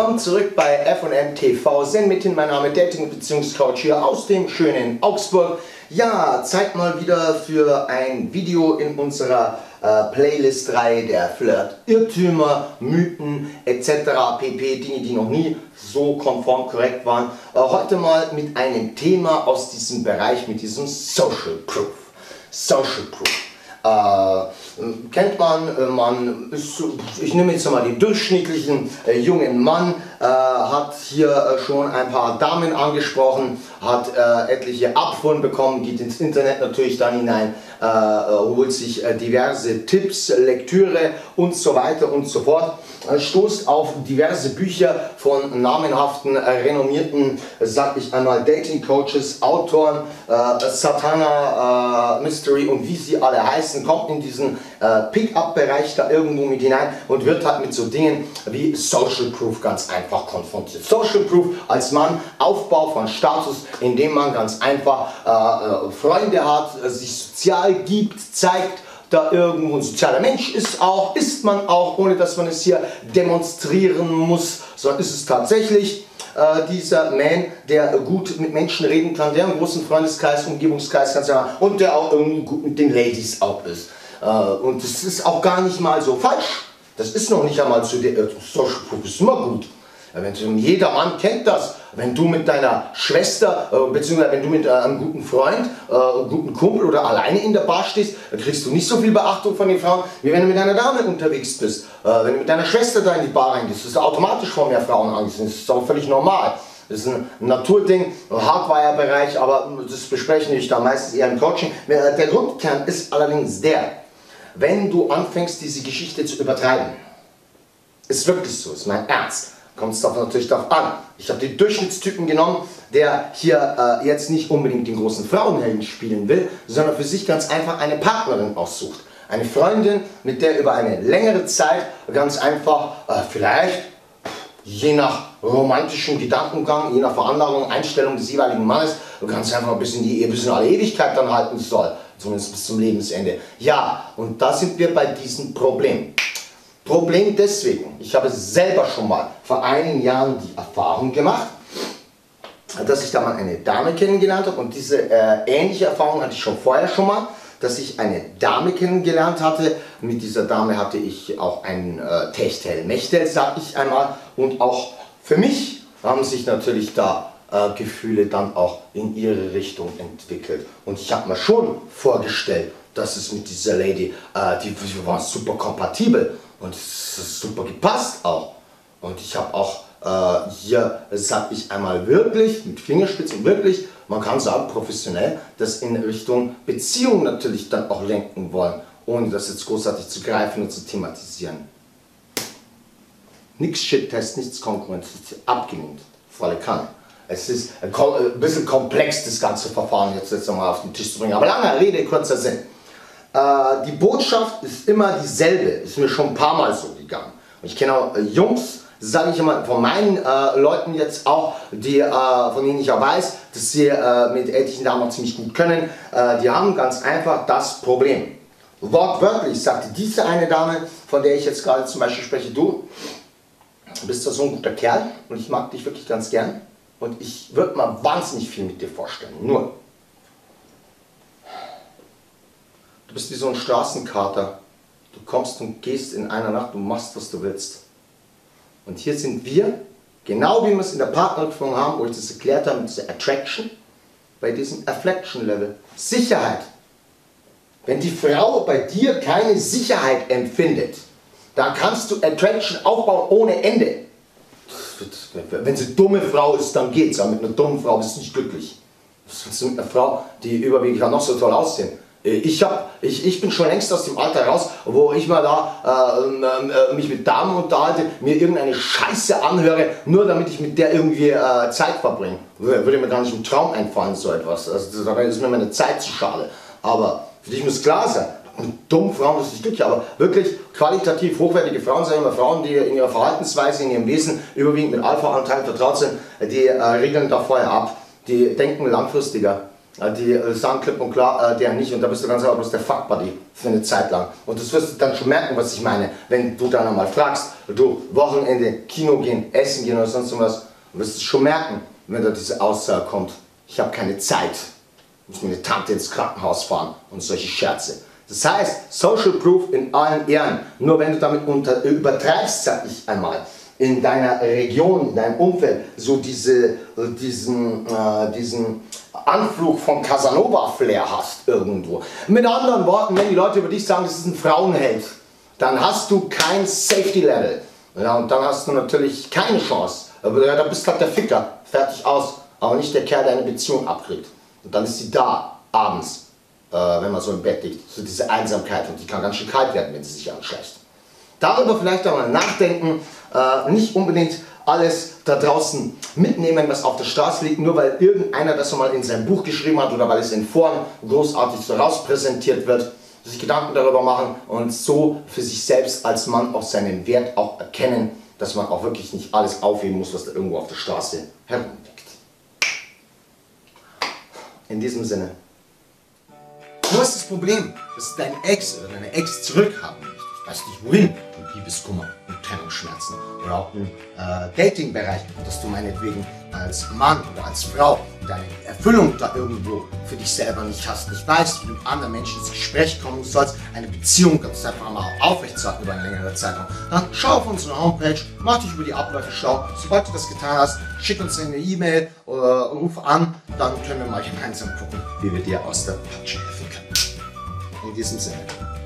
Willkommen zurück bei F&M TV. Sen mithin, mein Name Dating- Beziehungscoach hier aus dem schönen Augsburg. Ja, Zeit mal wieder für ein Video in unserer äh, Playlist-Reihe der Flirt-Irrtümer, Mythen etc. pp. Dinge, die noch nie so konform korrekt waren. Äh, heute mal mit einem Thema aus diesem Bereich, mit diesem Social Proof. Social Proof. Äh, kennt man, äh, man ist, ich nehme jetzt mal den durchschnittlichen äh, jungen Mann, äh, hat hier äh, schon ein paar Damen angesprochen, hat äh, etliche Abfuhren bekommen, geht ins Internet natürlich dann hinein, holt sich diverse Tipps, Lektüre und so weiter und so fort, stoßt auf diverse Bücher von namenhaften, renommierten, sag ich einmal, Dating Coaches, Autoren, Satana, Mystery und wie sie alle heißen, kommt in diesen Pick-up-Bereich da irgendwo mit hinein und wird halt mit so Dingen wie Social Proof ganz einfach einfach konfrontiert. Social Proof als Mann, Aufbau von Status, indem man ganz einfach äh, äh, Freunde hat, äh, sich sozial gibt, zeigt, da irgendwo ein sozialer Mensch ist auch, ist man auch, ohne dass man es hier demonstrieren muss, sondern ist es tatsächlich äh, dieser Man, der gut mit Menschen reden kann, der einen großen Freundeskreis, Umgebungskreis ganz ja, und der auch irgendwie gut mit den Ladies auch ist. Äh, und das ist auch gar nicht mal so falsch. Das ist noch nicht einmal zu der äh, Social Proof ist immer gut. Wenn jeder Mann kennt das. Wenn du mit deiner Schwester, äh, beziehungsweise wenn du mit äh, einem guten Freund, äh, einem guten Kumpel oder alleine in der Bar stehst, dann kriegst du nicht so viel Beachtung von den Frauen, wie wenn du mit einer Dame unterwegs bist. Äh, wenn du mit deiner Schwester da in die Bar reingehst, ist automatisch von mehr Frauen angesehen. Das ist auch völlig normal. Das ist ein Naturding, ein Hardwire-Bereich, aber das besprechen wir da meistens eher im Coaching. Der Grundkern ist allerdings der, wenn du anfängst, diese Geschichte zu übertreiben, ist wirklich so, ist mein Ernst kommt es natürlich darauf an. Ich habe den Durchschnittstypen genommen, der hier äh, jetzt nicht unbedingt den großen Frauenhelden spielen will, sondern für sich ganz einfach eine Partnerin aussucht. Eine Freundin, mit der über eine längere Zeit ganz einfach äh, vielleicht je nach romantischem Gedankengang, je nach Veranlagung, Einstellung des jeweiligen Mannes, ganz einfach bis in die bis in alle Ewigkeit dann halten soll, zumindest bis zum Lebensende. Ja, und da sind wir bei diesem Problem. Problem deswegen, ich habe selber schon mal vor einigen Jahren die Erfahrung gemacht, dass ich da mal eine Dame kennengelernt habe und diese äh, ähnliche Erfahrung hatte ich schon vorher schon mal, dass ich eine Dame kennengelernt hatte. Mit dieser Dame hatte ich auch ein äh, Techtel-Mechtel, sag ich einmal. Und auch für mich haben sich natürlich da äh, Gefühle dann auch in ihre Richtung entwickelt. Und ich habe mir schon vorgestellt, dass es mit dieser Lady, äh, die, wir waren super kompatibel. Und es ist super gepasst auch. Und ich habe auch äh, hier, sag ich einmal wirklich, mit Fingerspitzen wirklich, man kann sagen professionell, das in Richtung Beziehung natürlich dann auch lenken wollen, ohne das jetzt großartig zu greifen und zu thematisieren. Nix Shit-Test, nichts Konkurrenz, abgelehnt, volle Kanne. Es ist ein bisschen komplex, das ganze Verfahren jetzt, jetzt nochmal auf den Tisch zu bringen. Aber lange Rede, kurzer Sinn. Äh, die Botschaft ist immer dieselbe, ist mir schon ein paar Mal so gegangen. Und ich kenne auch äh, Jungs, sage ich immer von meinen äh, Leuten jetzt auch, die, äh, von denen ich auch weiß, dass sie äh, mit etlichen Damen auch ziemlich gut können, äh, die haben ganz einfach das Problem. Wortwörtlich sagte diese eine Dame, von der ich jetzt gerade zum Beispiel spreche, du bist ja so ein guter Kerl und ich mag dich wirklich ganz gern und ich würde mal wahnsinnig viel mit dir vorstellen. Nur, Du bist wie so ein Straßenkater. Du kommst und gehst in einer Nacht und machst, was du willst. Und hier sind wir, genau wie wir es in der Partnerprüfung haben, wo ich das erklärt habe, mit dieser Attraction, bei diesem Afflection-Level. Sicherheit. Wenn die Frau bei dir keine Sicherheit empfindet, dann kannst du Attraction aufbauen ohne Ende. Wenn sie dumme Frau ist, dann geht's. Aber mit einer dummen Frau bist du nicht glücklich. Was willst du mit einer Frau, die überwiegend noch so toll aussehen? Äh, ich, hab, ich, ich bin schon längst aus dem Alter raus, wo ich mal da äh, äh, mich mit Damen unterhalte, mir irgendeine Scheiße anhöre, nur damit ich mit der irgendwie äh, Zeit verbringe. Würde mir gar nicht im Traum einfallen, so etwas. Also, da ist mir meine Zeit zu schade. Aber für dich muss klar sein, dumm Frauen ist nicht glücklich, aber wirklich qualitativ hochwertige Frauen sind immer Frauen, die in ihrer Verhaltensweise, in ihrem Wesen überwiegend mit Alpha-Anteilen vertraut sind, die äh, regeln da vorher ab, die denken langfristiger. Äh, die äh, sagen klipp und klar, äh, der nicht. Und da bist du ganz einfach bloß der Fuckbuddy für eine Zeit lang. Und das wirst du dann schon merken, was ich meine, wenn du dann einmal fragst, du, Wochenende, Kino gehen, essen gehen oder sonst was, wirst du schon merken, wenn da diese Aussage kommt, ich habe keine Zeit, muss meine Tante ins Krankenhaus fahren und solche Scherze. Das heißt, Social Proof in allen Ehren, nur wenn du damit unter, übertreibst, sag ich einmal, in deiner Region, in deinem Umfeld, so diese, diesen, äh, diesen Anflug von Casanova-Flair hast irgendwo. Mit anderen Worten, wenn die Leute über dich sagen, das ist ein Frauenheld, dann hast du kein Safety-Level. Ja, und dann hast du natürlich keine Chance. Aber ja, da bist halt der Ficker, fertig aus. Aber nicht der Kerl, der eine Beziehung abkriegt. Und dann ist sie da, abends äh, wenn man so im Bett liegt. So diese Einsamkeit und die kann ganz schön kalt werden, wenn sie sich anschleicht. Darüber vielleicht einmal nachdenken, äh, nicht unbedingt alles da draußen mitnehmen, was auf der Straße liegt, nur weil irgendeiner das mal in seinem Buch geschrieben hat oder weil es in Foren großartig so rauspräsentiert wird, sich Gedanken darüber machen und so für sich selbst als Mann auch seinen Wert auch erkennen, dass man auch wirklich nicht alles aufheben muss, was da irgendwo auf der Straße herumliegt. In diesem Sinne. Du hast das Problem, dass dein Ex oder deine Ex zurückhaben möchte. Ich weiß nicht wohin. Und Liebeskummer und Trennungsschmerzen. Oder auch im äh, Dating-Bereich, dass du meinetwegen als Mann oder als Frau deine Erfüllung da irgendwo für dich selber nicht hast, nicht weißt, wie du mit anderen Menschen ins Gespräch kommen sollst, eine Beziehung ganz einfach mal aufrechtzuerhalten über eine längere Zeit. Dann schau auf unsere Homepage, mach dich über die Abläufe schlau. Sobald du das getan hast, schick uns eine E-Mail oder ruf an, dann können wir mal gemeinsam gucken, wie wir dir aus der Patsche helfen können. In diesem Sinne.